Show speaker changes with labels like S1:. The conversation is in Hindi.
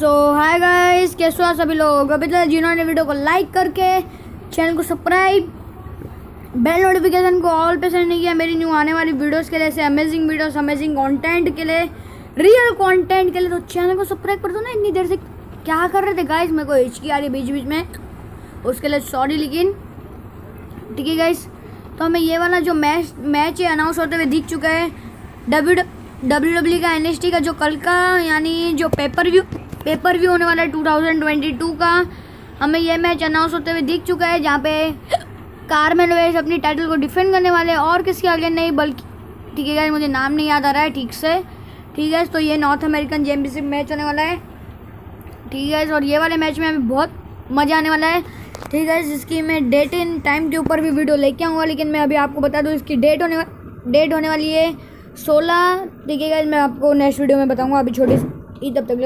S1: सो हाय गाइस कैसे हो सभी लोग? अभी तक जिन्होंने वीडियो को लाइक करके चैनल को सब्सक्राइब बेल नोटिफिकेशन को ऑल पे सेंड नहीं किया, मेरी न्यू आने वाली वीडियोस के लिए, ऐसे अमेजिंग वीडियोस अमेजिंग कंटेंट के लिए रियल कंटेंट के लिए तो चैनल को सब्सक्राइब कर दो ना, इतनी देर से क्या कर रहे थे गाइस मेरे को हिचकी आ रही बीच बीच में, उसके लिए सॉरी लेकिन, ठीक है गाइस तो हमें ये वाला जो मैच मैच अनाउंस होते हुए दिख चुका है डब्ल्यू डब्ल्यू डब्ल्यू का एन का जो कल का, यानी जो पेपर व्यू पेपर व्यू होने वाला है 2022 का। हमें यह मैच अनाउंस होते हुए दिख चुका है, जहाँ पे कारमेन वेस अपनी टाइटल को डिफेंड करने वाले और किसके आगे नहीं, बल्कि, ठीक है गाइस मुझे नाम नहीं याद आ रहा है, ठीक से। ठीक है तो ये नॉर्थ अमेरिकन चैम्पियनशिप मैच होने वाला है। ठीक है और ये वाले मैच में हमें बहुत मज़ा आने वाला है। ठीक है जिसकी मैं डेट इन टाइम के ऊपर भी वीडियो लेके आऊँगा, लेकिन मैं अभी आपको बता दूँ, इसकी डेट होने डेट होने वाली है सोलह देखिएगा मैं आपको नेक्स्ट वीडियो में बताऊँगा अभी छोटी ईद तब तक